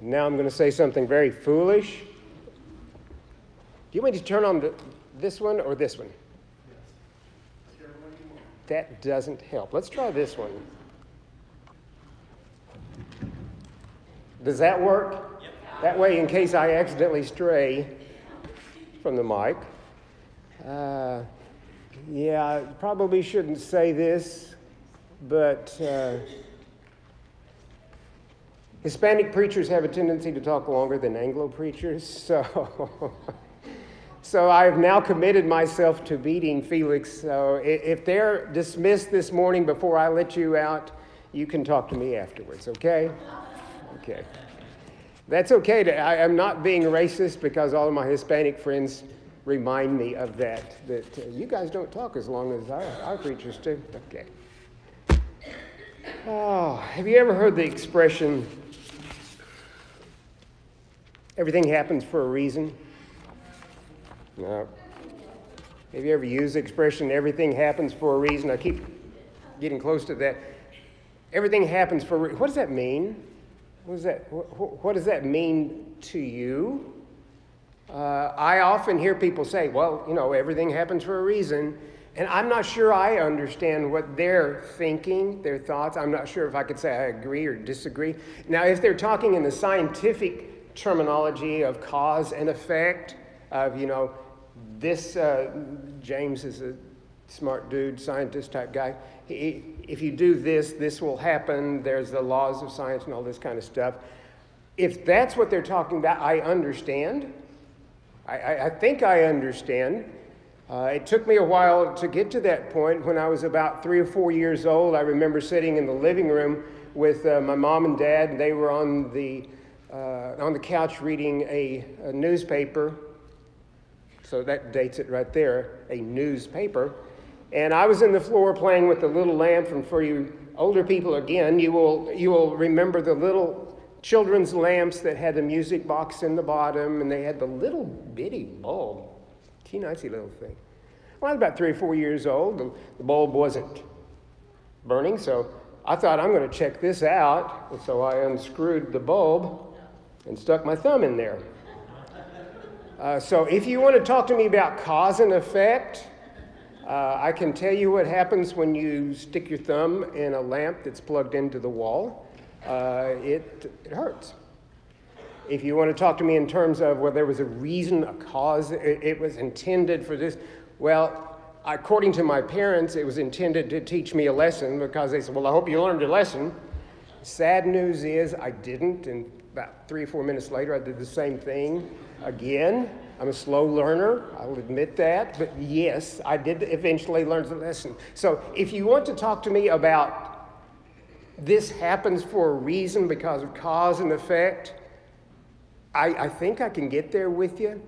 And now I'm going to say something very foolish. Do you want me to turn on the, this one or this one? That doesn't help. Let's try this one. Does that work? That way, in case I accidentally stray from the mic. Uh, yeah, I probably shouldn't say this, but uh, Hispanic preachers have a tendency to talk longer than Anglo preachers, so. so I've now committed myself to beating Felix. So if they're dismissed this morning before I let you out, you can talk to me afterwards, okay? Okay. That's okay. To, I, am not being racist because all of my Hispanic friends remind me of that, that uh, you guys don't talk as long as our, our preachers do. Okay. Oh, have you ever heard the expression, everything happens for a reason? No. Have you ever used the expression, everything happens for a reason? I keep getting close to that. Everything happens for. What does that mean? What does that, what, what does that mean to you? Uh, I often hear people say, well, you know, everything happens for a reason. And I'm not sure I understand what they're thinking, their thoughts. I'm not sure if I could say I agree or disagree. Now, if they're talking in the scientific terminology of cause and effect, of, you know, this, uh, James is a smart dude, scientist type guy. He, if you do this, this will happen. There's the laws of science and all this kind of stuff. If that's what they're talking about, I understand. I, I, I think I understand. Uh, it took me a while to get to that point. When I was about three or four years old, I remember sitting in the living room with uh, my mom and dad, and they were on the, uh, on the couch reading a, a newspaper. So that dates it right there a newspaper. And I was in the floor playing with the little lamp, and for you older people, again, you will, you will remember the little children's lamps that had the music box in the bottom, and they had the little bitty bulb, teeny little thing. Well, I was about three or four years old. The, the bulb wasn't burning, so I thought I'm going to check this out. And so I unscrewed the bulb and stuck my thumb in there. Uh, so if you want to talk to me about cause and effect, uh, I can tell you what happens when you stick your thumb in a lamp that's plugged into the wall uh, it, it hurts. If you want to talk to me in terms of whether there was a reason, a cause, it, it was intended for this, well, according to my parents, it was intended to teach me a lesson because they said, Well, I hope you learned your lesson. Sad news is I didn't, and about three or four minutes later, I did the same thing again. I'm a slow learner, I'll admit that, but yes, I did eventually learn the lesson. So if you want to talk to me about this happens for a reason because of cause and effect, I, I think I can get there with you.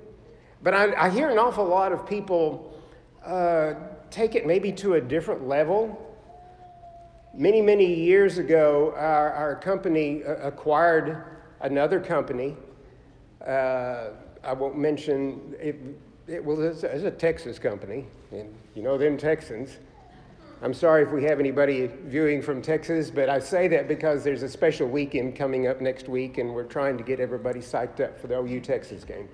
But I, I hear an awful lot of people uh, take it maybe to a different level. Many, many years ago, our, our company uh, acquired another company. Uh, I won't mention it, it was a Texas company, and you know them Texans. I'm sorry if we have anybody viewing from Texas, but I say that because there's a special weekend coming up next week, and we're trying to get everybody psyched up for the OU Texas game.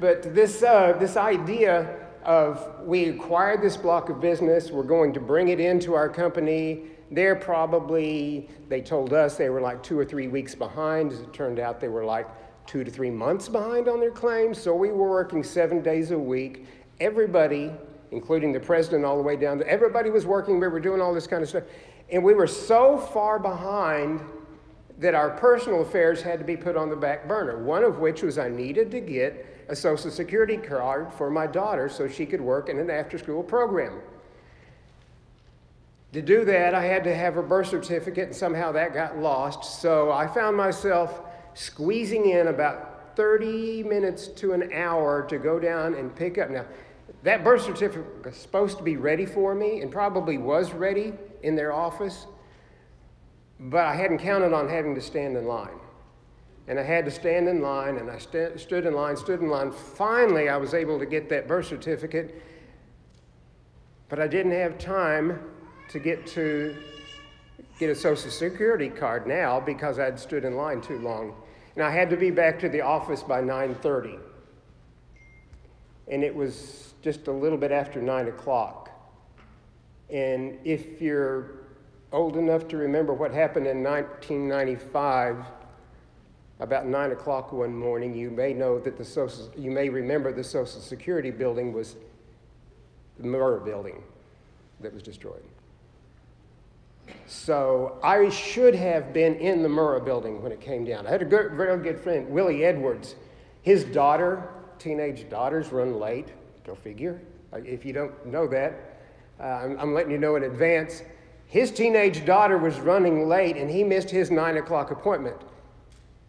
But this, uh, this idea of we acquired this block of business, we're going to bring it into our company. They're probably, they told us they were like two or three weeks behind. As it turned out, they were like two to three months behind on their claims. So we were working seven days a week. Everybody including the president all the way down to everybody was working. We were doing all this kind of stuff. And we were so far behind that our personal affairs had to be put on the back burner. One of which was I needed to get a Social Security card for my daughter so she could work in an after school program. To do that, I had to have her birth certificate, and somehow that got lost. So I found myself squeezing in about 30 minutes to an hour to go down and pick up. Now, that birth certificate was supposed to be ready for me and probably was ready in their office, but I hadn't counted on having to stand in line. And I had to stand in line, and I st- stood in line, stood in line. Finally, I was able to get that birth certificate, but I didn't have time to get to get a Social Security card now because I'd stood in line too long. And I had to be back to the office by 9:30. And it was just a little bit after 9 o'clock. And if you're old enough to remember what happened in 1995, about 9 o'clock one morning, you may know that the social, you may remember the Social Security building was the Murrah building that was destroyed. So I should have been in the Murrah building when it came down. I had a good, very good friend, Willie Edwards. His daughter, teenage daughters, run late. Go figure. Uh, if you don't know that, uh, I'm, I'm letting you know in advance. His teenage daughter was running late and he missed his nine o'clock appointment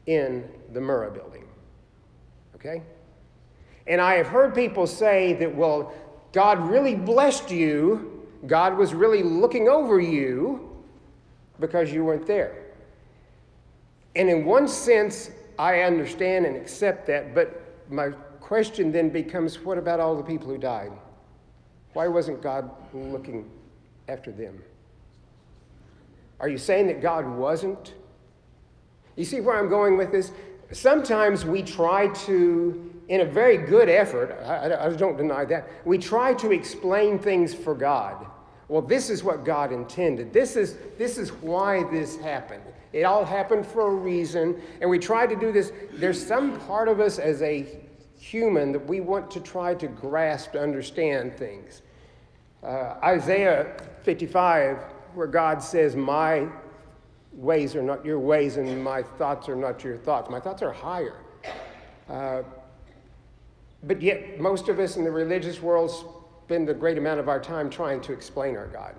in the Murrah building. Okay? And I have heard people say that, well, God really blessed you, God was really looking over you because you weren't there. And in one sense, I understand and accept that, but my question then becomes what about all the people who died? Why wasn't God looking after them? Are you saying that God wasn't? You see where I'm going with this? Sometimes we try to, in a very good effort, I, I, don't deny that, we try to explain things for God. Well, this is what God intended. This is, this is why this happened. It all happened for a reason, and we try to do this. There's some part of us as a human that we want to try to grasp, to understand things. Uh, Isaiah 55, where God says, My ways are not your ways, and my thoughts are not your thoughts. My thoughts are higher. Uh, but yet, most of us in the religious world spend a great amount of our time trying to explain our God,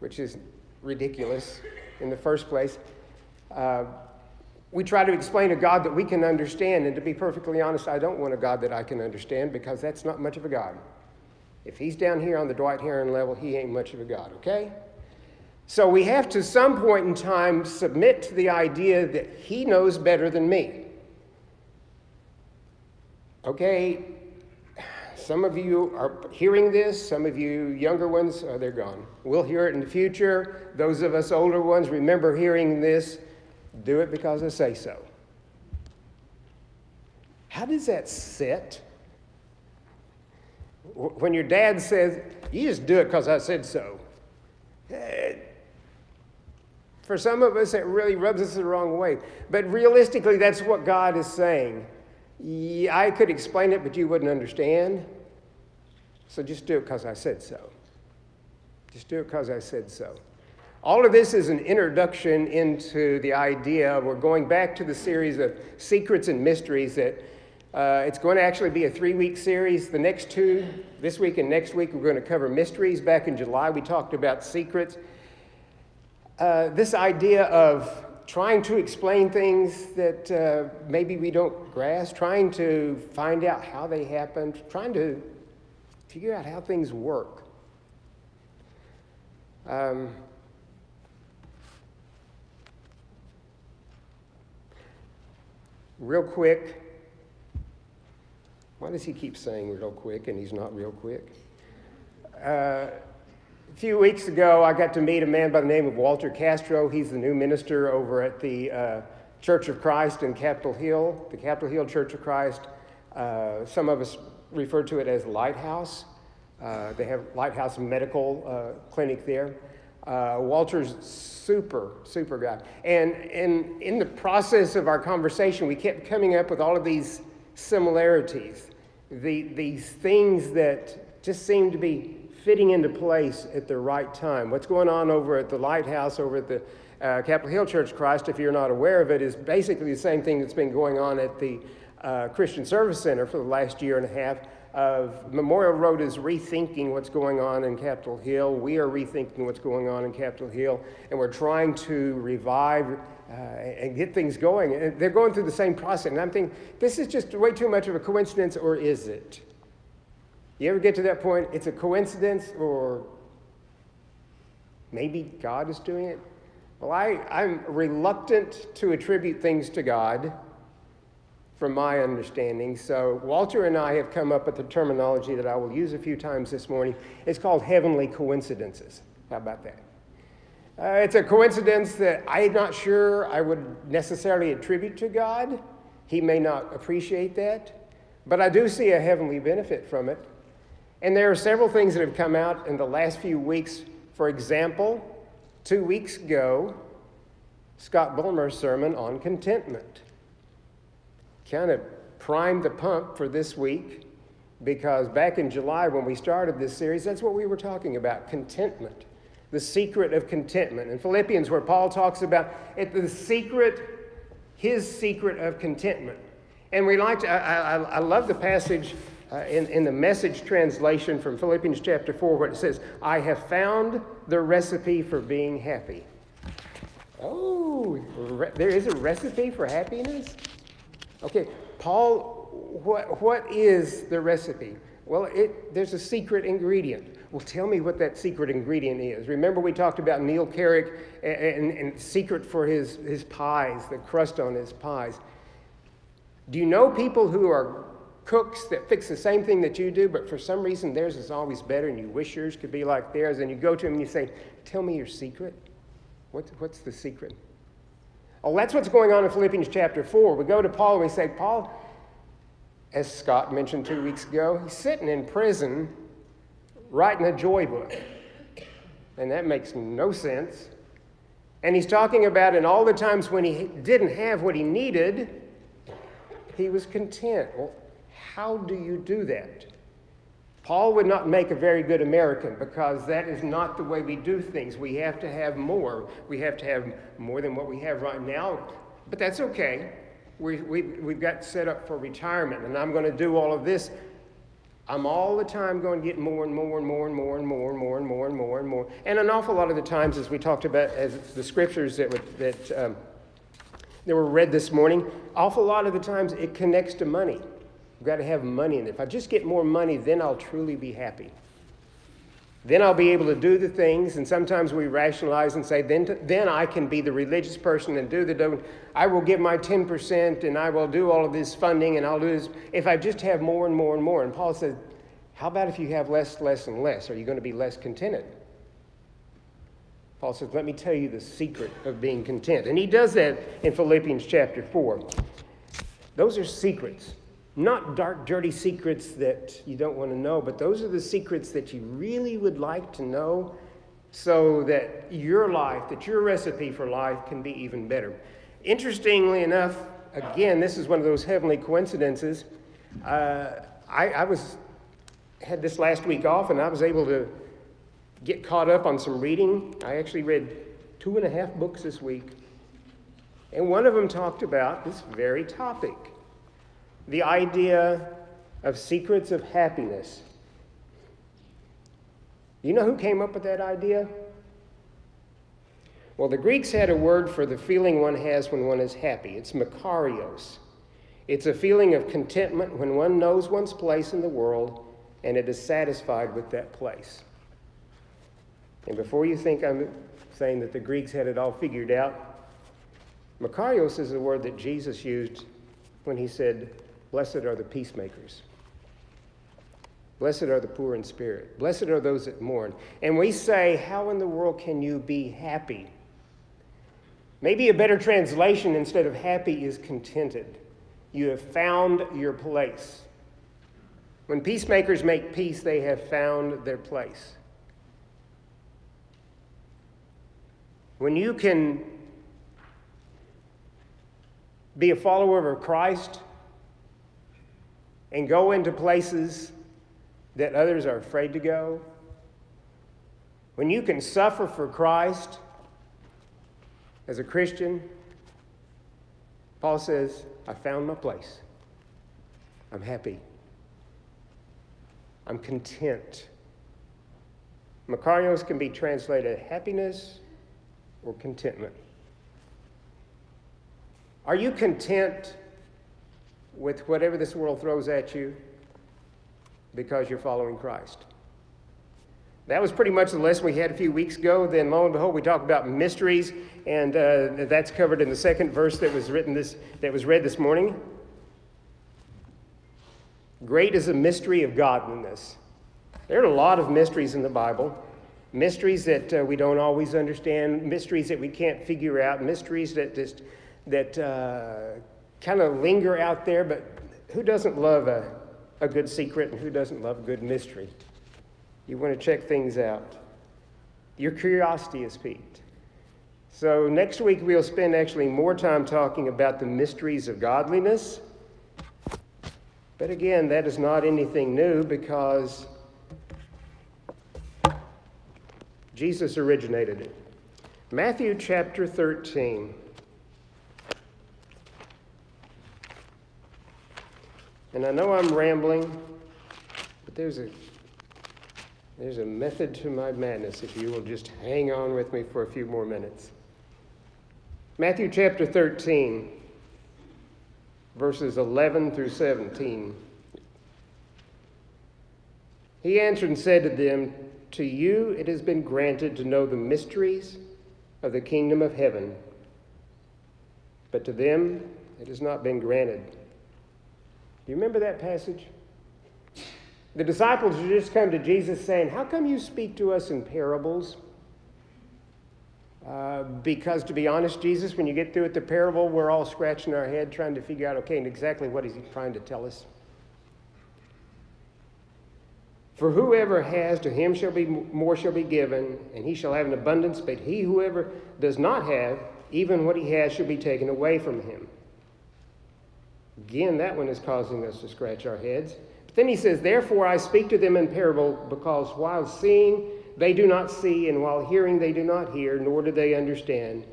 which is ridiculous in the first place. Uh, we try to explain a God that we can understand, and to be perfectly honest, I don't want a God that I can understand because that's not much of a God. If he's down here on the Dwight Heron level, he ain't much of a God, okay? So we have to some point in time submit to the idea that he knows better than me. Okay, some of you are hearing this, some of you younger ones, oh, they're gone. We'll hear it in the future. Those of us older ones, remember hearing this. Do it because I say so. How does that sit? When your dad says, You just do it because I said so. Eh, for some of us, it really rubs us the wrong way. But realistically, that's what God is saying. I could explain it, but you wouldn't understand. So just do it because I said so. Just do it because I said so. All of this is an introduction into the idea. We're going back to the series of secrets and mysteries that uh, it's going to actually be a three week series. The next two, this week and next week, we're going to cover mysteries. Back in July, we talked about secrets. Uh, this idea of trying to explain things that uh, maybe we don't grasp, trying to find out how they happened, trying to figure out how things work. Um, real quick, why does he keep saying real quick and he's not real quick? Uh, a few weeks ago, I got to meet a man by the name of Walter Castro. He's the new minister over at the uh, Church of Christ in Capitol Hill, the Capitol Hill Church of Christ. Uh, some of us refer to it as Lighthouse. Uh, they have Lighthouse Medical uh, Clinic there. Uh, Walter's super, super guy. And, and in the process of our conversation, we kept coming up with all of these similarities, the, these things that just seem to be fitting into place at the right time. What's going on over at the Lighthouse, over at the uh, Capitol Hill Church Christ, if you're not aware of it, is basically the same thing that's been going on at the uh, Christian Service Center for the last year and a half of Memorial Road is rethinking what's going on in Capitol Hill. We are rethinking what's going on in Capitol Hill, and we're trying to revive uh, and get things going. And they're going through the same process. And I'm thinking, this is just way too much of a coincidence, or is it? You ever get to that point? It's a coincidence, or maybe God is doing it? Well, I, I'm reluctant to attribute things to God from my understanding. So, Walter and I have come up with the terminology that I will use a few times this morning. It's called heavenly coincidences. How about that? Uh, it's a coincidence that I'm not sure I would necessarily attribute to God. He may not appreciate that, but I do see a heavenly benefit from it. And there are several things that have come out in the last few weeks. For example, two weeks ago, Scott Bulmer's sermon on contentment kind of primed the pump for this week because back in July when we started this series, that's what we were talking about contentment, the secret of contentment. In Philippians, where Paul talks about it, the secret, his secret of contentment. And we like to, I, I, I love the passage uh, in, in the message translation from Philippians chapter 4 where it says, I have found the recipe for being happy. Oh, re- there is a recipe for happiness? Okay, Paul, what, what is the recipe? Well, it, there's a secret ingredient. Well, tell me what that secret ingredient is. Remember, we talked about Neil Carrick and, and, and secret for his, his pies, the crust on his pies. Do you know people who are cooks that fix the same thing that you do, but for some reason theirs is always better and you wish yours could be like theirs? And you go to them and you say, Tell me your secret. What, what's the secret? Oh, that's what's going on in Philippians chapter 4. We go to Paul and we say, Paul, as Scott mentioned two weeks ago, he's sitting in prison writing a joy book. And that makes no sense. And he's talking about in all the times when he didn't have what he needed, he was content. Well, how do you do that? Paul would not make a very good American because that is not the way we do things. We have to have more. We have to have more than what we have right now, but that's okay. We, we, we've got set up for retirement, and I'm going to do all of this. I'm all the time going to get more and more and more and more and more and more and more and more and more. And an awful lot of the times, as we talked about, as the scriptures that, were, that, um, that were read this morning, awful lot of the times it connects to money. I've got to have money. And if I just get more money, then I'll truly be happy. Then I'll be able to do the things, and sometimes we rationalize and say, then, then I can be the religious person and do the, I will give my 10% and I will do all of this funding and I'll do this if I just have more and more and more. And Paul said, how about if you have less, less, and less? Are you going to be less contented? Paul says, let me tell you the secret of being content. And he does that in Philippians chapter 4. Those are secrets. Not dark, dirty secrets that you don't want to know, but those are the secrets that you really would like to know so that your life, that your recipe for life can be even better. Interestingly enough, again, this is one of those heavenly coincidences. Uh, I, I was had this last week off, and I was able to get caught up on some reading. I actually read two and a half books this week, and one of them talked about this very topic the idea of secrets of happiness. You know who came up with that idea? Well, the Greeks had a word for the feeling one has when one is happy. It's makarios. It's a feeling of contentment when one knows one's place in the world and it is satisfied with that place. And before you think I'm saying that the Greeks had it all figured out, makarios is the word that Jesus used when he said, Blessed are the peacemakers. Blessed are the poor in spirit. Blessed are those that mourn. And we say, How in the world can you be happy? Maybe a better translation instead of happy is contented. You have found your place. When peacemakers make peace, they have found their place. When you can be a follower of Christ and go into places that others are afraid to go, when you can suffer for Christ as a Christian, Paul says, I found my place. I'm happy. I'm content. Makarios can be translated happiness or contentment. Are you content with whatever this world throws at you because you're following Christ. That was pretty much the lesson we had a few weeks ago. Then, lo and behold, we talk about mysteries, and uh, that's covered in the second verse that was written this that was read this morning. Great is the mystery of godliness. There are a lot of mysteries in the Bible. mysteries that uh, we don't always understand, mysteries that we can't figure out, mysteries that just that uh, kind of linger out there. But who doesn't love a, a good secret, and who doesn't love a good mystery? You want to check things out. Your curiosity is piqued. So next week we'll spend actually more time talking about the mysteries of godliness. But again, that is not anything new because Jesus originated it. Matthew chapter 13. And I know I'm rambling, but there's a there's a method to my madness if you will just hang on with me for a few more minutes. Matthew chapter 13, verses 11 through 17. He answered and said to them, To you it has been granted to know the mysteries of the kingdom of heaven, but to them it has not been granted. Do you remember that passage? The disciples had just come to Jesus saying, How come you speak to us in parables? Uh, because to be honest, Jesus, when you get through with the parable, we're all scratching our head trying to figure out, okay, exactly what is he trying to tell us? For whoever has, to him shall be more shall be given, and he shall have an abundance. But he whoever does not have, even what he has shall be taken away from him. Again, that one is causing us to scratch our heads. But then he says, Therefore I speak to them in parable, because while seeing they do not see, and while hearing, they do not hear, nor do they understand.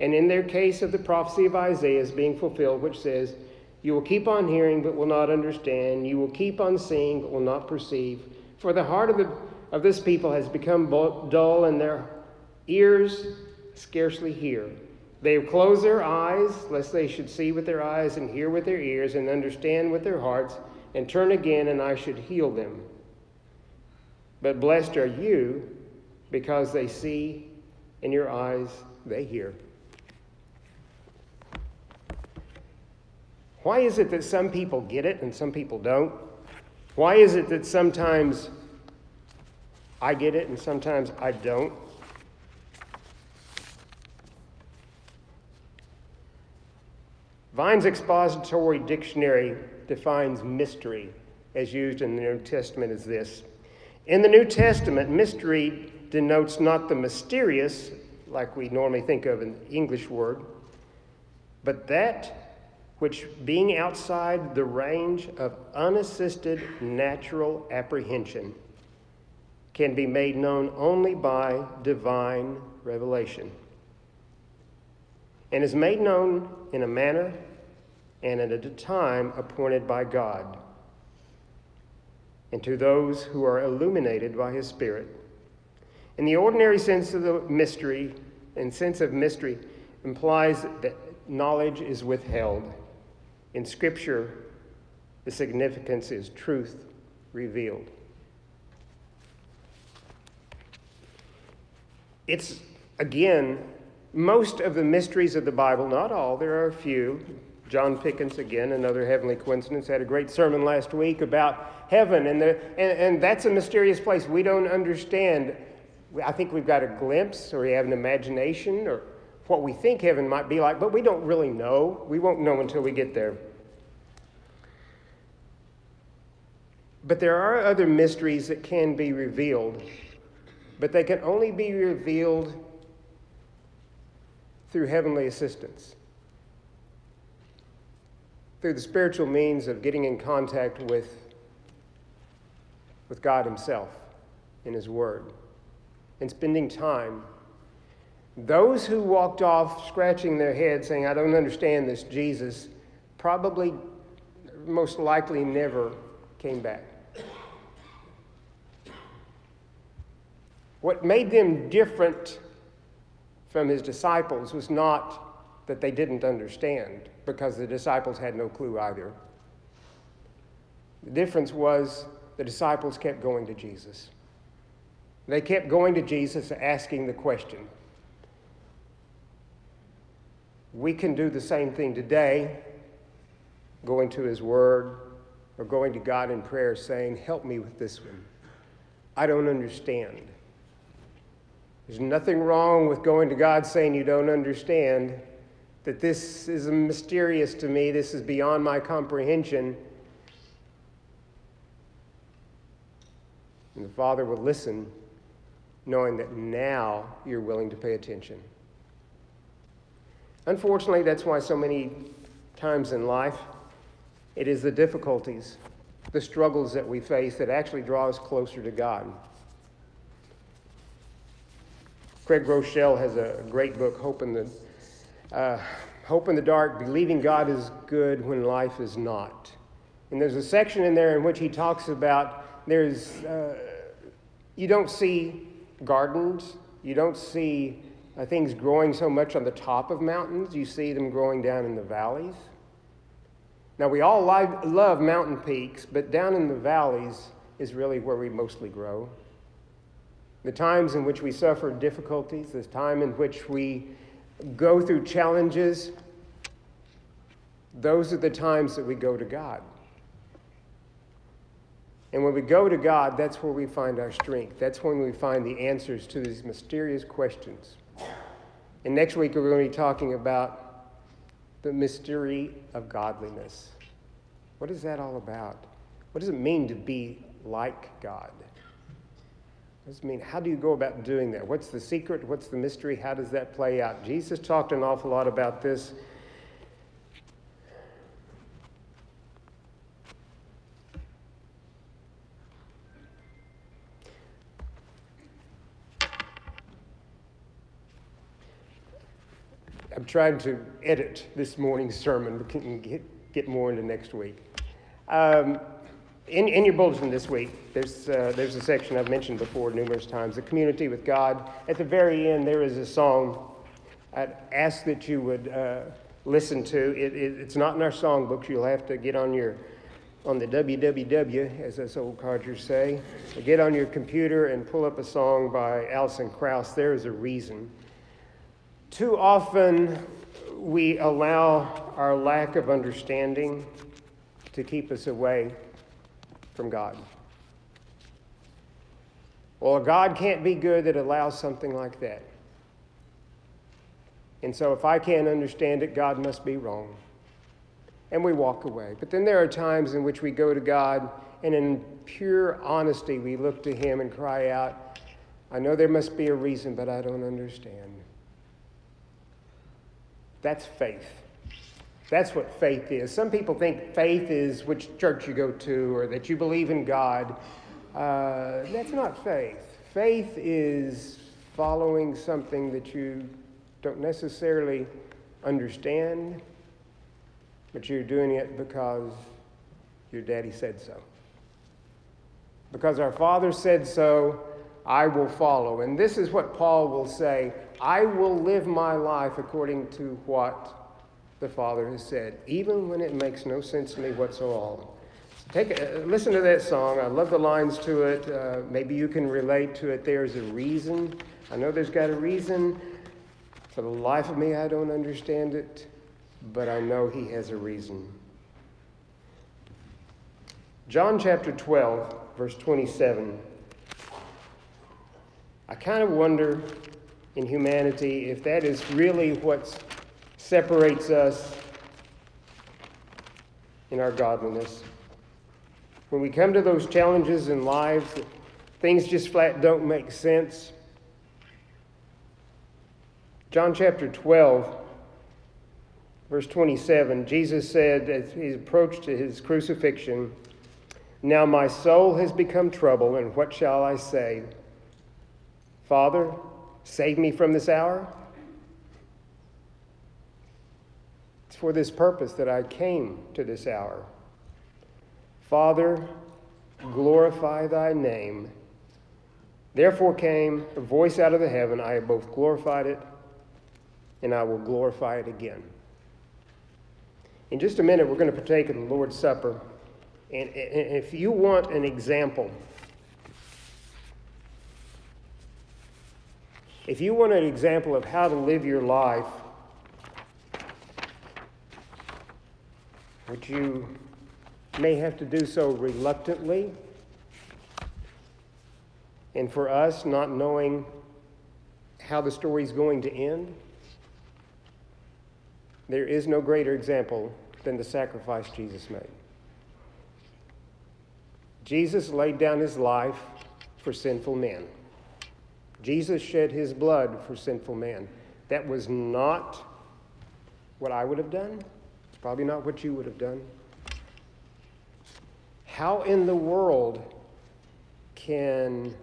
And in their case of the prophecy of Isaiah is being fulfilled, which says, You will keep on hearing, but will not understand. You will keep on seeing, but will not perceive. For the heart of, the, of this people has become dull, and their ears scarcely hear. They have closed their eyes, lest they should see with their eyes, and hear with their ears, and understand with their hearts, and turn again, and I should heal them. But blessed are you because they see, in your eyes they hear. Why is it that some people get it and some people don't? Why is it that sometimes I get it and sometimes I don't? Vine's expository dictionary defines mystery as used in the New Testament as this. In the New Testament, mystery denotes not the mysterious, like we normally think of an English word, but that which, being outside the range of unassisted natural apprehension, can be made known only by divine revelation, and is made known in a manner and at a time appointed by God and to those who are illuminated by his Spirit. In the ordinary sense of the mystery, and sense of mystery implies that knowledge is withheld. In Scripture, the significance is truth revealed. It's, again, most of the mysteries of the Bible, not all, there are a few, John Pickens, again, another heavenly coincidence, had a great sermon last week about heaven, and, the, and, and that's a mysterious place we don't understand. I think we've got a glimpse, or we have an imagination, or what we think heaven might be like, but we don't really know. We won't know until we get there. But there are other mysteries that can be revealed, but they can only be revealed through heavenly assistance through the spiritual means of getting in contact with, with God Himself in His Word and spending time. Those who walked off scratching their heads saying, I don't understand this Jesus, probably most likely never came back. What made them different from his disciples was not that they didn't understand because the disciples had no clue either. The difference was the disciples kept going to Jesus. They kept going to Jesus asking the question. We can do the same thing today, going to His Word or going to God in prayer saying, Help me with this one. I don't understand. There's nothing wrong with going to God saying you don't understand, that this is mysterious to me, this is beyond my comprehension. And the Father will listen, knowing that now you're willing to pay attention. Unfortunately, that's why so many times in life it is the difficulties, the struggles that we face that actually draw us closer to God. Craig Groeschel has a great book, Hope in the, uh, Hope in the Dark, Believing God is Good When Life is Not. And there's a section in there in which he talks about there's, uh, you don't see gardens, you don't see uh, things growing so much on the top of mountains, you see them growing down in the valleys. Now, we all love mountain peaks, but down in the valleys is really where we mostly grow the times in which we suffer difficulties, the time in which we go through challenges, those are the times that we go to God. And when we go to God, that's where we find our strength. That's when we find the answers to these mysterious questions. And next week, we're going to be talking about the mystery of godliness. What is that all about? What does it mean to be like God? Does it mean? How do you go about doing that? What's the secret? What's the mystery? How does that play out? Jesus talked an awful lot about this. I'm trying to edit this morning's sermon, but can get, get more into next week. Um, in, in your bulletin this week, there's, uh, there's a section I've mentioned before numerous times the community with God. At the very end, there is a song I'd ask that you would uh, listen to. It, it, it's not in our songbooks. You'll have to get on your on the www, as us old codgers say, get on your computer and pull up a song by Alison Krauss. There is a reason. Too often, we allow our lack of understanding to keep us away from God. Well, a God can't be good that allows something like that. And so, if I can't understand it, God must be wrong. And we walk away. But then there are times in which we go to God and in pure honesty we look to Him and cry out, I know there must be a reason, but I don't understand. That's faith. That's what faith is. Some people think faith is which church you go to or that you believe in God. Uh, that's not faith. Faith is following something that you don't necessarily understand, but you're doing it because your daddy said so. Because our father said so, I will follow. And this is what Paul will say I will live my life according to what the Father has said, even when it makes no sense to me whatsoever. Take a, listen to that song. I love the lines to it. Uh, maybe you can relate to it. There's a reason. I know there's got a reason. For the life of me, I don't understand it, but I know He has a reason. John chapter 12, verse 27. I kind of wonder in humanity if that is really what separates us in our godliness. When we come to those challenges in lives, things just flat don't make sense. John chapter 12, verse 27, Jesus said as he approached his crucifixion, Now my soul has become troubled, and what shall I say? Father, save me from this hour? It's for this purpose that I came to this hour. Father, glorify thy name. Therefore came a voice out of the heaven I have both glorified it and I will glorify it again. In just a minute, we're going to partake of the Lord's Supper. And if you want an example, if you want an example of how to live your life, which you may have to do so reluctantly, and for us, not knowing how the story is going to end, there is no greater example than the sacrifice Jesus made. Jesus laid down his life for sinful men. Jesus shed his blood for sinful men. That was not what I would have done. Probably not what you would have done. How in the world can,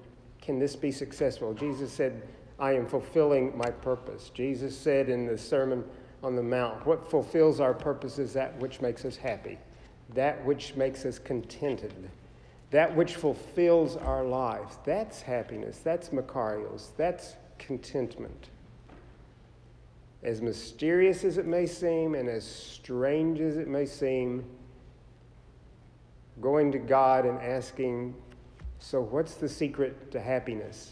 can this be successful? Jesus said, I am fulfilling my purpose. Jesus said in the Sermon on the Mount, What fulfills our purpose is that which makes us happy, that which makes us contented, that which fulfills our lives. That's happiness. That's Makarios. That's contentment. As mysterious as it may seem and as strange as it may seem, going to God and asking, So, what's the secret to happiness?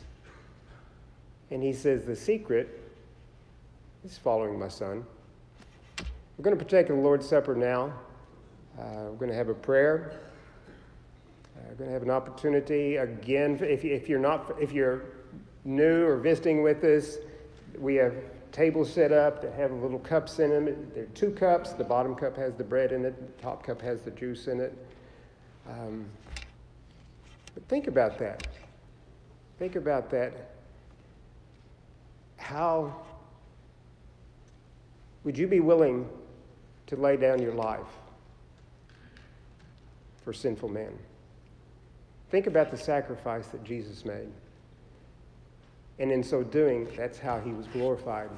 And he says, The secret is following my son. We're going to partake of the Lord's Supper now. Uh, we're going to have a prayer. Uh, we're going to have an opportunity again. If, if you're not, if you're new or visiting with us, we have tables set up that have little cups in them. There are two cups. The bottom cup has the bread in it. The top cup has the juice in it. Um, but think about that. Think about that. How would you be willing to lay down your life for sinful men? Think about the sacrifice that Jesus made. And in so doing, that's how he was glorified